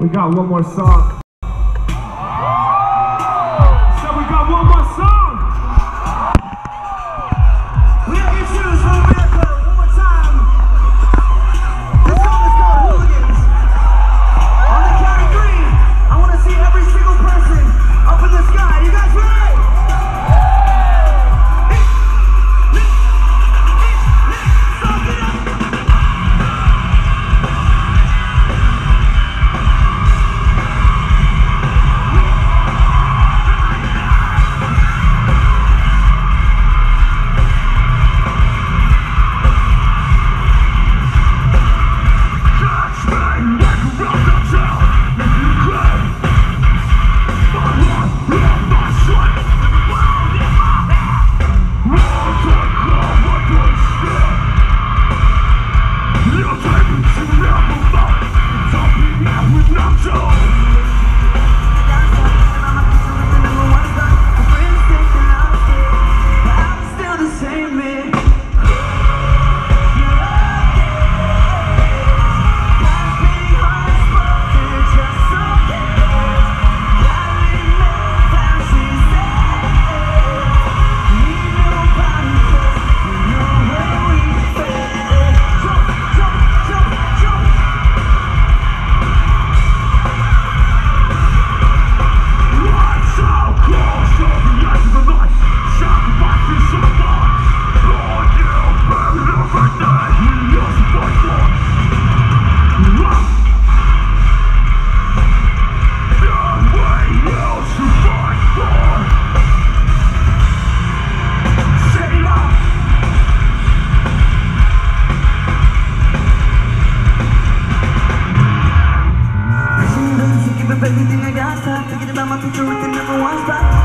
We got one more song. não as.